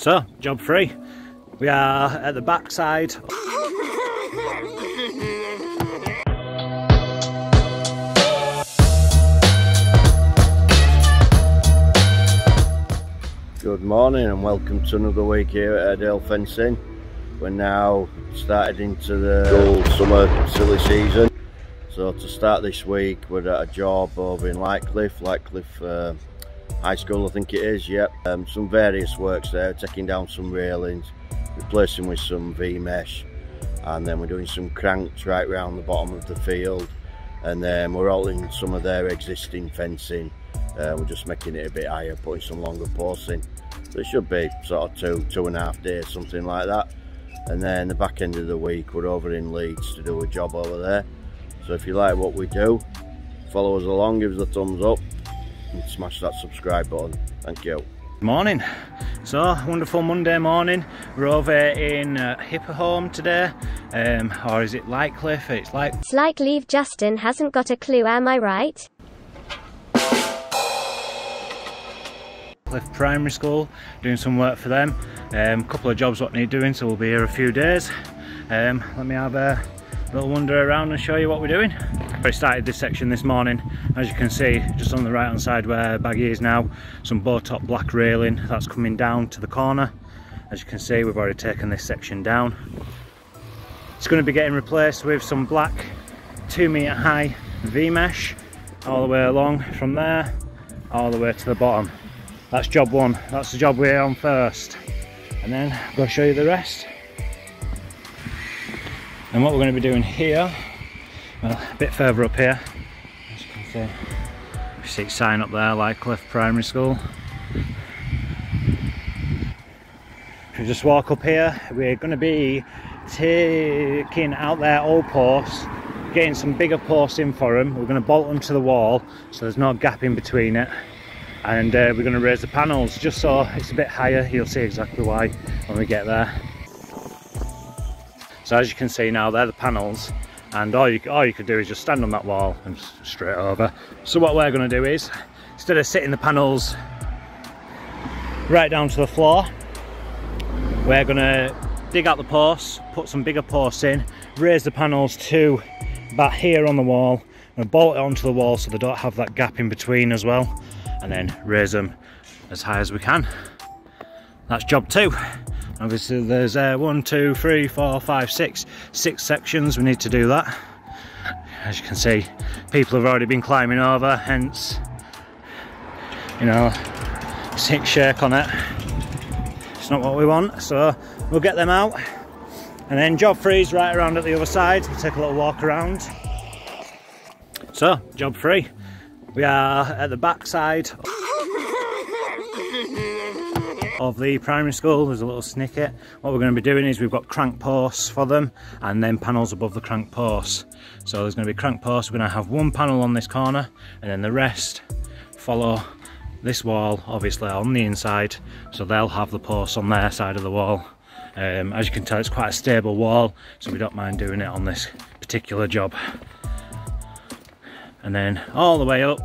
So, job free. We are at the backside. Good morning and welcome to another week here at Airedale Fencing. We're now started into the cool summer silly season. So to start this week we're at a job over in Lightcliffe, Lightcliffe uh, High School I think it is, yep. Um, some various works there, taking down some railings, replacing with some V-mesh and then we're doing some cranks right round the bottom of the field. And then we're altering some of their existing fencing uh, we're just making it a bit higher putting some longer posts in so it should be sort of two two and a half days something like that. And then the back end of the week we're over in Leeds to do a job over there. So if you like what we do follow us along give us a thumbs up and smash that subscribe button thank you Morning. So, wonderful Monday morning. We're over in uh, Hipperholme today. Um, or is it Lightcliffe? It's like It's like leave Justin hasn't got a clue, am I right? Cliff Primary School, doing some work for them. A um, couple of jobs what need doing, so we'll be here a few days. Um, let me have a little wander around and show you what we're doing. I started this section this morning, as you can see, just on the right hand side where Baggy is now, some bow-top black railing that's coming down to the corner. As you can see, we've already taken this section down. It's going to be getting replaced with some black two metre high V-mesh all the way along from there, all the way to the bottom. That's job one, that's the job we're on first. And then I'm going to show you the rest. And what we're going to be doing here, well, a bit further up here, as you can see, see sign up there, Lightcliffe Primary School. You just walk up here, we're going to be taking out their old posts, getting some bigger posts in for them. We're going to bolt them to the wall so there's no gap in between it. And uh, we're going to raise the panels just so it's a bit higher. You'll see exactly why when we get there. So as you can see now, they're the panels and all you, all you could do is just stand on that wall and straight over. So what we're going to do is, instead of sitting the panels right down to the floor, we're going to dig out the posts, put some bigger posts in, raise the panels to about here on the wall, and bolt it onto the wall so they don't have that gap in between as well, and then raise them as high as we can. That's job two. Obviously there's uh, one, two, three, four, five, six, six sections we need to do that. As you can see, people have already been climbing over, hence, you know, six shake on it. It's not what we want, so we'll get them out. And then job three is right around at the other side. We'll take a little walk around. So, job three. We are at the back side of the primary school. There's a little snicket. What we're going to be doing is we've got crank posts for them and then panels above the crank posts. So there's going to be crank posts. We're going to have one panel on this corner and then the rest follow this wall obviously on the inside so they'll have the posts on their side of the wall. Um, as you can tell it's quite a stable wall so we don't mind doing it on this particular job. And then all the way up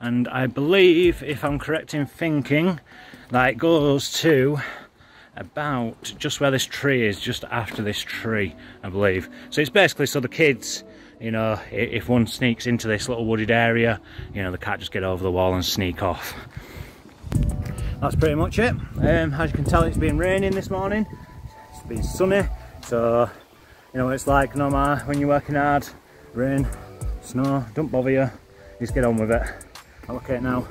and I believe if I'm correct in thinking that it goes to about just where this tree is, just after this tree, I believe. So it's basically so the kids, you know, if one sneaks into this little wooded area, you know, the can't just get over the wall and sneak off. That's pretty much it. Um, as you can tell, it's been raining this morning. It's been sunny, so you know it's like no matter when you're working hard, rain, snow, don't bother you, just get on with it. It now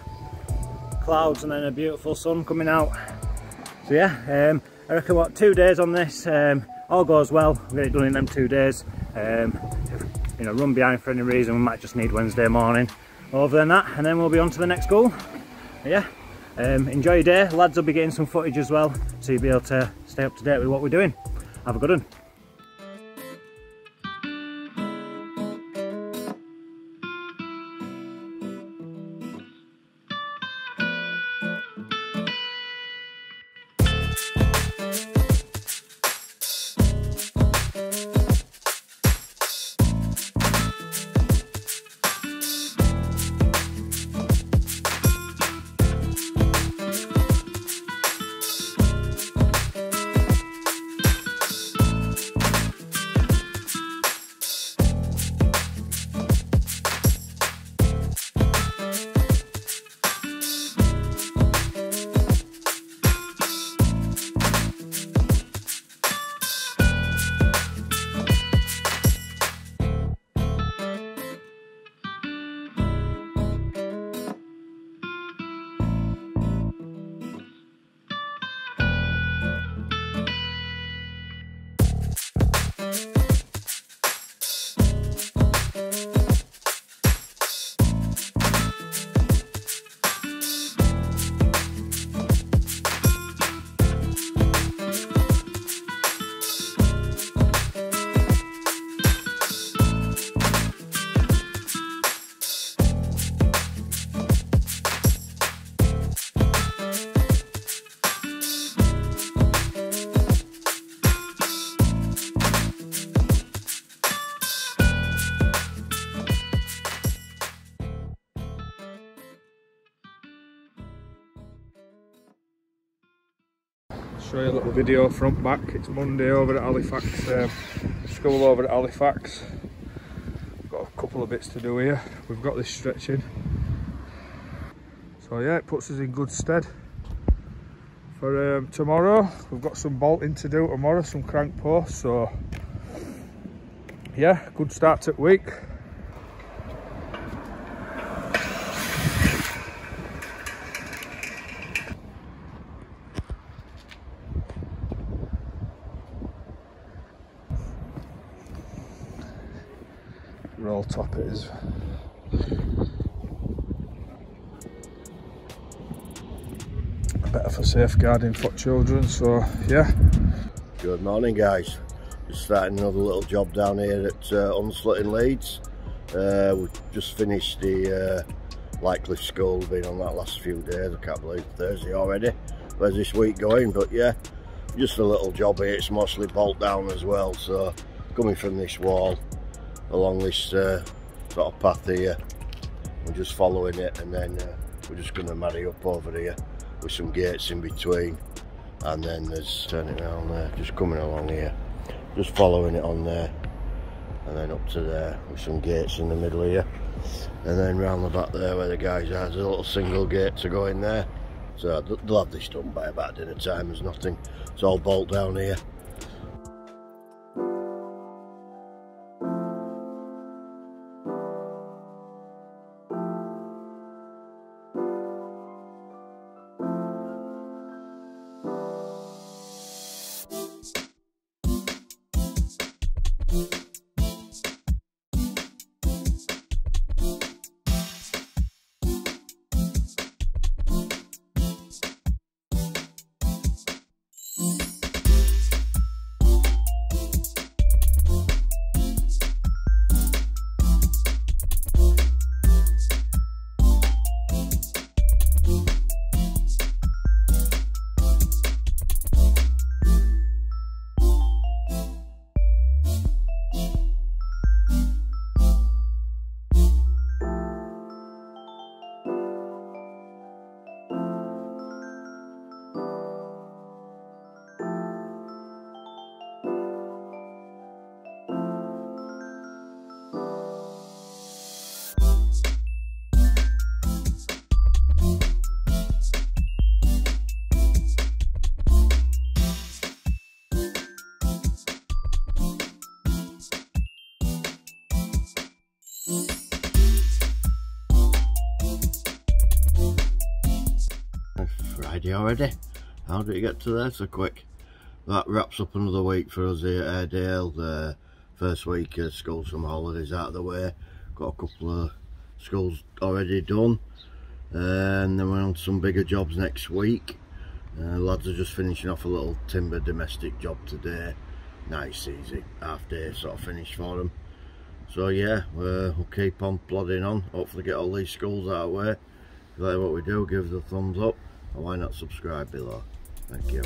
clouds and then a beautiful sun coming out. So yeah, um, I reckon what two days on this, um, all goes well, we'll get it done in them two days. Um, if, you know, run behind for any reason, we might just need Wednesday morning over than that, and then we'll be on to the next goal. Yeah, um, enjoy your day. Lads will be getting some footage as well, so you'll be able to stay up to date with what we're doing. Have a good one. Show you a little video front back. It's Monday over at Halifax, um, school over at Halifax. Got a couple of bits to do here. We've got this stretching. So yeah, it puts us in good stead for um, tomorrow. We've got some bolting to do tomorrow, some crank posts. So yeah, good start to the week. Roll top it is. Better for safeguarding for children, so yeah. Good morning guys. Just starting another little job down here at uh, Hunslet in Leeds. Uh, we've just finished the uh, Lightcliffe School, been on that last few days, I can't believe Thursday already. Where's this week going? But yeah, just a little job here, it's mostly bolt down as well, so coming from this wall, along this uh, sort of path here. We're just following it and then uh, we're just going to marry up over here with some gates in between. And then there's turning around there, just coming along here, just following it on there. And then up to there with some gates in the middle here. And then round the back there where the guys are, there's a little single gate to go in there. So they'll have this done by about dinner time, there's nothing, it's all bolt down here Friday already. How did it get to there so quick? That wraps up another week for us here at Airedale. The first week of schools from holidays out of the way. Got a couple of schools already done. And then we're on some bigger jobs next week. Uh, lads are just finishing off a little timber domestic job today. Nice, easy, half day sort of finish for them. So yeah, we'll keep on plodding on. Hopefully get all these schools out of the way. If you like what we do, give us a thumbs up. And why not subscribe below. Thank you.